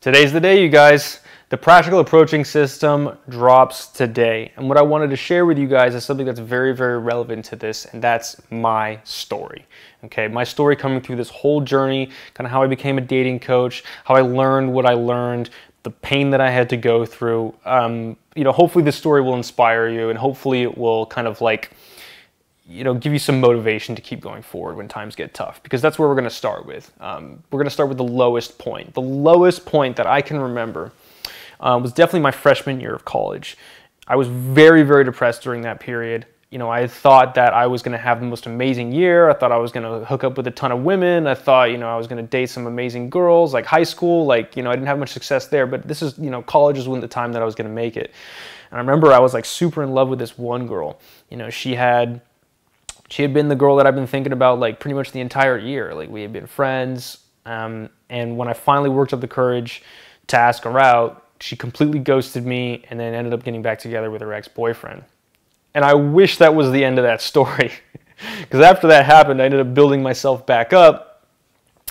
Today's the day, you guys. The practical approaching system drops today. And what I wanted to share with you guys is something that's very, very relevant to this, and that's my story. Okay, my story coming through this whole journey, kind of how I became a dating coach, how I learned what I learned, the pain that I had to go through. Um, you know, hopefully this story will inspire you, and hopefully it will kind of like you know, give you some motivation to keep going forward when times get tough, because that's where we're going to start with. Um, we're going to start with the lowest point. The lowest point that I can remember uh, was definitely my freshman year of college. I was very, very depressed during that period. You know, I thought that I was going to have the most amazing year. I thought I was going to hook up with a ton of women. I thought, you know, I was going to date some amazing girls, like high school. Like, you know, I didn't have much success there, but this is, you know, college was when the time that I was going to make it. And I remember I was like super in love with this one girl. You know, she had she had been the girl that I've been thinking about like pretty much the entire year. Like we had been friends. Um, and when I finally worked up the courage to ask her out, she completely ghosted me and then ended up getting back together with her ex-boyfriend. And I wish that was the end of that story. Because after that happened, I ended up building myself back up,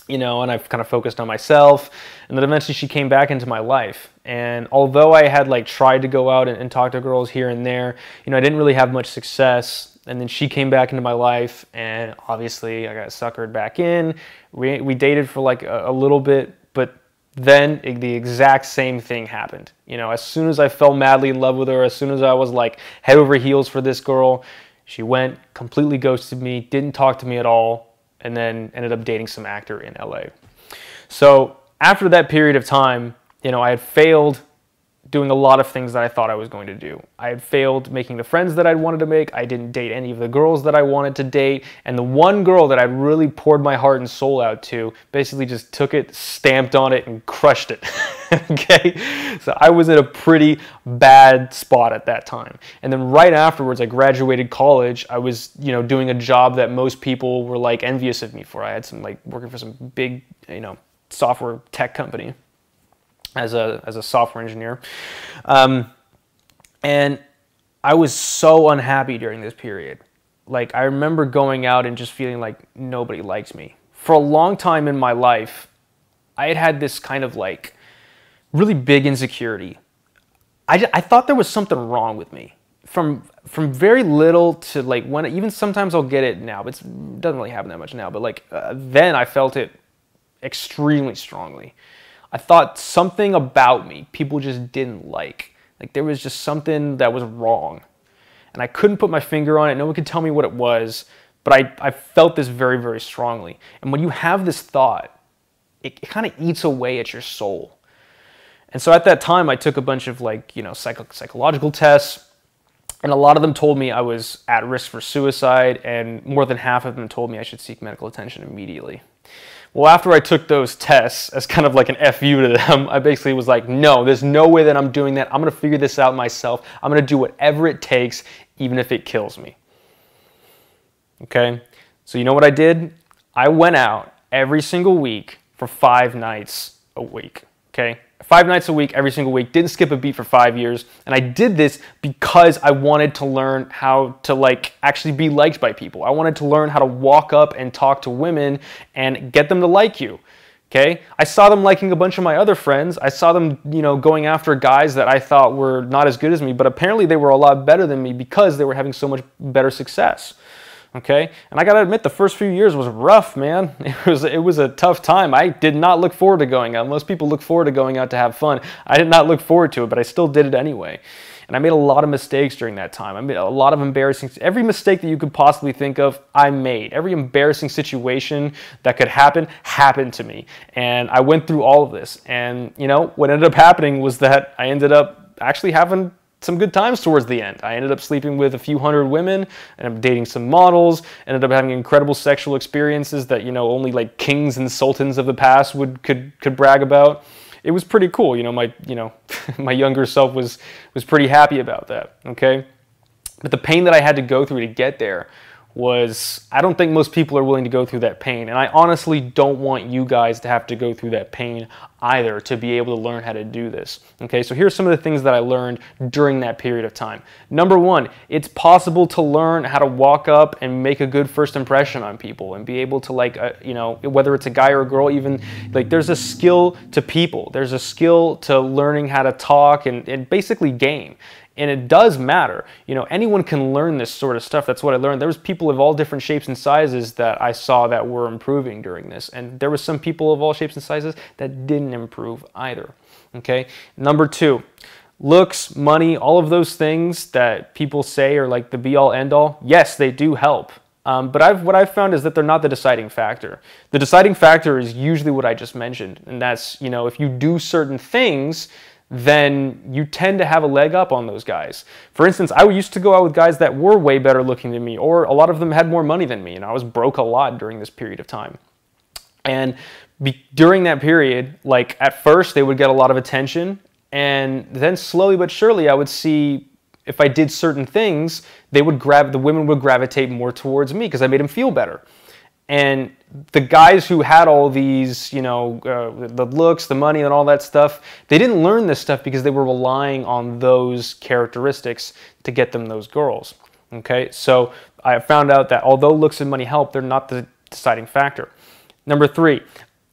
you know, and I've kind of focused on myself. And then eventually she came back into my life. And although I had like tried to go out and, and talk to girls here and there, you know, I didn't really have much success. And then she came back into my life, and obviously I got suckered back in. We, we dated for like a, a little bit, but then the exact same thing happened. You know, as soon as I fell madly in love with her, as soon as I was like head over heels for this girl, she went, completely ghosted me, didn't talk to me at all, and then ended up dating some actor in LA. So after that period of time, you know, I had failed doing a lot of things that I thought I was going to do. I had failed making the friends that I wanted to make. I didn't date any of the girls that I wanted to date. And the one girl that I really poured my heart and soul out to basically just took it, stamped on it, and crushed it. okay? So I was in a pretty bad spot at that time. And then right afterwards, I graduated college. I was, you know, doing a job that most people were like envious of me for. I had some like working for some big, you know, software tech company as a, as a software engineer. Um, and I was so unhappy during this period. Like, I remember going out and just feeling like nobody likes me. For a long time in my life, I had had this kind of like really big insecurity. I, I thought there was something wrong with me. From from very little to like when even sometimes I'll get it now, but it doesn't really happen that much now. But like uh, then I felt it extremely strongly. I thought something about me people just didn't like. Like there was just something that was wrong. And I couldn't put my finger on it. No one could tell me what it was. But I, I felt this very, very strongly. And when you have this thought, it, it kind of eats away at your soul. And so at that time, I took a bunch of like, you know, psych- psychological tests. And a lot of them told me I was at risk for suicide. And more than half of them told me I should seek medical attention immediately. Well, after I took those tests as kind of like an FU to them, I basically was like, no, there's no way that I'm doing that. I'm going to figure this out myself. I'm going to do whatever it takes, even if it kills me. Okay? So, you know what I did? I went out every single week for five nights a week. Okay? Five nights a week, every single week, didn't skip a beat for five years. And I did this because I wanted to learn how to like actually be liked by people. I wanted to learn how to walk up and talk to women and get them to like you. Okay? I saw them liking a bunch of my other friends. I saw them, you know, going after guys that I thought were not as good as me, but apparently they were a lot better than me because they were having so much better success okay? And i gotta admit the first few years was rough man. It was it was a tough time. I did not look forward to going out. Most people look forward to going out to have fun. I did not look forward to it but i still did it anyway. And i made a lot of mistakes during that time. I made a lot of embarrassing every mistake that you could possibly think of i made. Every embarrassing situation that could happen happened to me. And i went through all of this. And you know what ended up happening was that i ended up actually having some good times towards the end. I ended up sleeping with a few hundred women, and dating some models, ended up having incredible sexual experiences that, you know, only like kings and sultans of the past would could could brag about. It was pretty cool, you know, my you know, my younger self was was pretty happy about that, okay? But the pain that I had to go through to get there was I don't think most people are willing to go through that pain. And I honestly don't want you guys to have to go through that pain either to be able to learn how to do this. Okay, so here's some of the things that I learned during that period of time. Number one, it's possible to learn how to walk up and make a good first impression on people and be able to, like, uh, you know, whether it's a guy or a girl, even like there's a skill to people, there's a skill to learning how to talk and, and basically game and it does matter. You know, anyone can learn this sort of stuff. That's what I learned. There was people of all different shapes and sizes that I saw that were improving during this, and there was some people of all shapes and sizes that didn't improve either. Okay. Number two, looks, money, all of those things that people say are like the be all end all. Yes, they do help. Um, but I've, what I've found is that they're not the deciding factor. The deciding factor is usually what I just mentioned, and that's you know if you do certain things then you tend to have a leg up on those guys. For instance, I used to go out with guys that were way better looking than me, or a lot of them had more money than me, and I was broke a lot during this period of time. And be, during that period, like at first, they would get a lot of attention, and then slowly but surely, I would see if I did certain things, they would grab the women would gravitate more towards me because I made them feel better. And the guys who had all these, you know, uh, the looks, the money, and all that stuff, they didn't learn this stuff because they were relying on those characteristics to get them those girls. Okay, so I found out that although looks and money help, they're not the deciding factor. Number three,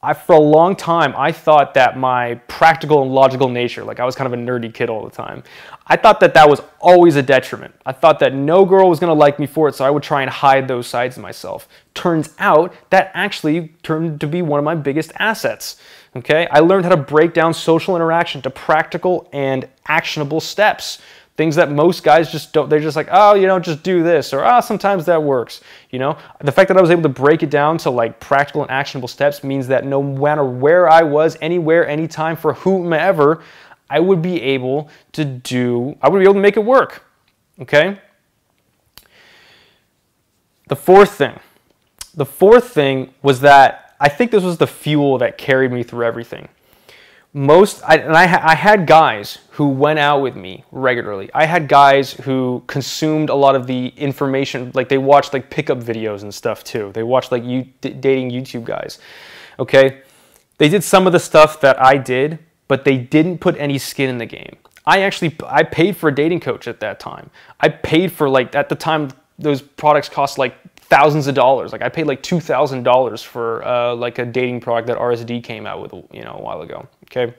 I, for a long time, I thought that my practical and logical nature, like I was kind of a nerdy kid all the time, I thought that that was always a detriment. I thought that no girl was going to like me for it, so I would try and hide those sides of myself. Turns out that actually turned to be one of my biggest assets. Okay, I learned how to break down social interaction to practical and actionable steps. Things that most guys just don't, they're just like, oh, you know, just do this, or ah, oh, sometimes that works. You know, the fact that I was able to break it down to like practical and actionable steps means that no matter where I was, anywhere, anytime, for whomever, I would be able to do, I would be able to make it work. Okay? The fourth thing, the fourth thing was that I think this was the fuel that carried me through everything most I, and I, I had guys who went out with me regularly. I had guys who consumed a lot of the information like they watched like pickup videos and stuff too. They watched like you dating youtube guys okay? They did some of the stuff that i did but they didn't put any skin in the game. I actually i paid for a dating coach at that time. I paid for like at the time those products cost like thousands of dollars. Like I paid like two thousand dollars for uh, like a dating product that RSD came out with you know a while ago. Okay,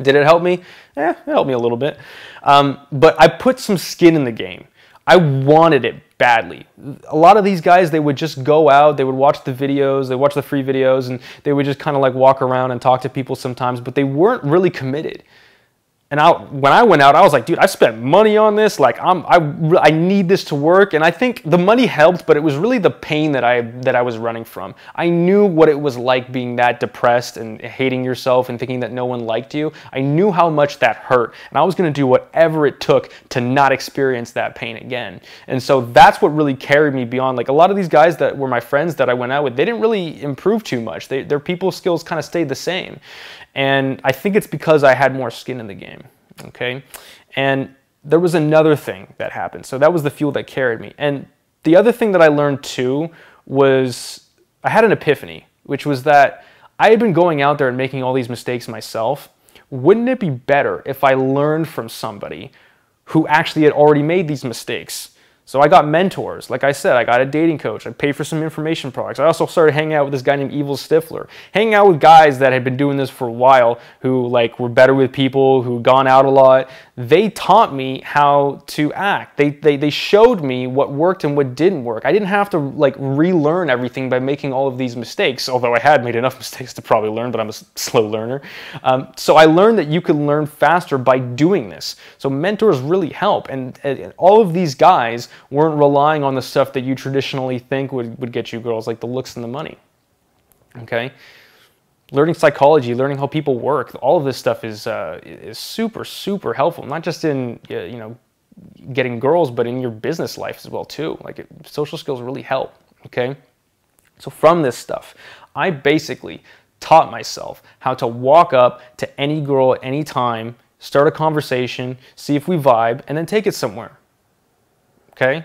did it help me? Yeah, it helped me a little bit. Um, but I put some skin in the game. I wanted it badly. A lot of these guys, they would just go out, they would watch the videos, they watch the free videos, and they would just kind of like walk around and talk to people sometimes, but they weren't really committed. And I, when I went out, I was like, dude, I spent money on this. Like, I'm, I, I need this to work. And I think the money helped, but it was really the pain that I, that I was running from. I knew what it was like being that depressed and hating yourself and thinking that no one liked you. I knew how much that hurt. And I was going to do whatever it took to not experience that pain again. And so that's what really carried me beyond. Like, a lot of these guys that were my friends that I went out with, they didn't really improve too much. They, their people skills kind of stayed the same. And I think it's because I had more skin in the game. Okay. And there was another thing that happened. So that was the fuel that carried me. And the other thing that I learned too was I had an epiphany, which was that I had been going out there and making all these mistakes myself. Wouldn't it be better if I learned from somebody who actually had already made these mistakes? So I got mentors. Like I said, I got a dating coach. I paid for some information products. I also started hanging out with this guy named Evil Stifler. Hanging out with guys that had been doing this for a while who like were better with people, who gone out a lot. They taught me how to act. They, they, they showed me what worked and what didn't work. I didn't have to like relearn everything by making all of these mistakes, although I had made enough mistakes to probably learn, but I'm a slow learner. Um, so I learned that you can learn faster by doing this. So mentors really help. And, and all of these guys weren't relying on the stuff that you traditionally think would, would get you girls, like the looks and the money. Okay? Learning psychology, learning how people work, all of this stuff is, uh, is super, super helpful, not just in, you know, getting girls, but in your business life as well, too. Like, it, social skills really help, okay? So from this stuff, I basically taught myself how to walk up to any girl at any time, start a conversation, see if we vibe, and then take it somewhere. Okay?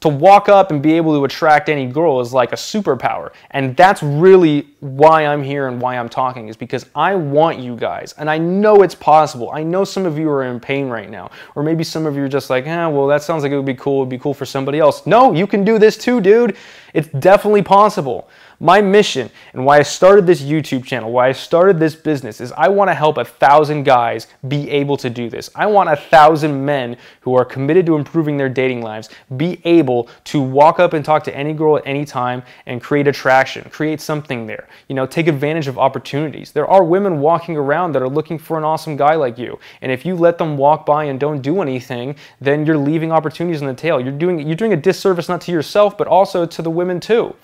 To walk up and be able to attract any girl is like a superpower. And that's really why I'm here and why I'm talking is because I want you guys. And I know it's possible. I know some of you are in pain right now. Or maybe some of you are just like, eh, well, that sounds like it would be cool. It would be cool for somebody else. No, you can do this too, dude. It's definitely possible. My mission and why I started this YouTube channel, why I started this business is I want to help a thousand guys be able to do this. I want a thousand men who are committed to improving their dating lives be able to walk up and talk to any girl at any time and create attraction, create something there. You know, take advantage of opportunities. There are women walking around that are looking for an awesome guy like you. And if you let them walk by and don't do anything, then you're leaving opportunities in the tail. You're doing you're doing a disservice not to yourself, but also to the women too.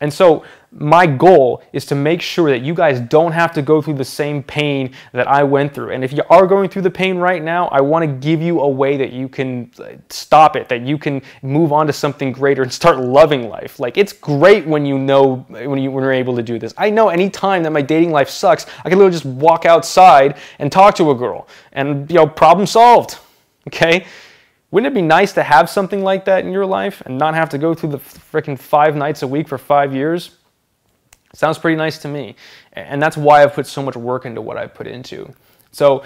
And so my goal is to make sure that you guys don't have to go through the same pain that I went through. And if you are going through the pain right now, I want to give you a way that you can stop it, that you can move on to something greater and start loving life. Like it's great when you know when you when you're able to do this. I know any time that my dating life sucks, I can literally just walk outside and talk to a girl and you know, problem solved. Okay? Wouldn't it be nice to have something like that in your life and not have to go through the freaking five nights a week for five years? Sounds pretty nice to me. And that's why I've put so much work into what I've put into. So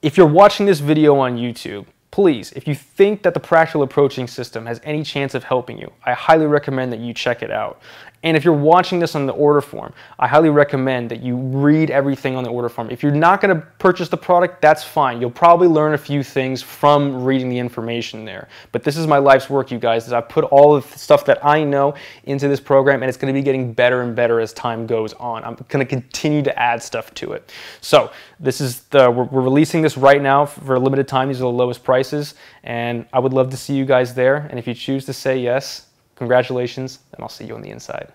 if you're watching this video on YouTube, please, if you think that the practical approaching system has any chance of helping you, I highly recommend that you check it out. And if you're watching this on the order form, I highly recommend that you read everything on the order form. If you're not going to purchase the product, that's fine. You'll probably learn a few things from reading the information there. But this is my life's work, you guys, is I put all the stuff that I know into this program, and it's going to be getting better and better as time goes on. I'm going to continue to add stuff to it. So this is the we're, we're releasing this right now for a limited time. These are the lowest prices, and I would love to see you guys there. And if you choose to say yes, Congratulations, and I'll see you on the inside.